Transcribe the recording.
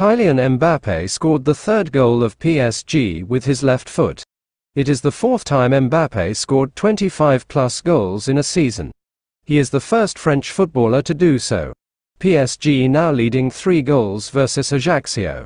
Kylian Mbappe scored the third goal of PSG with his left foot. It is the fourth time Mbappe scored 25 plus goals in a season. He is the first French footballer to do so. PSG now leading 3 goals versus Ajaccio.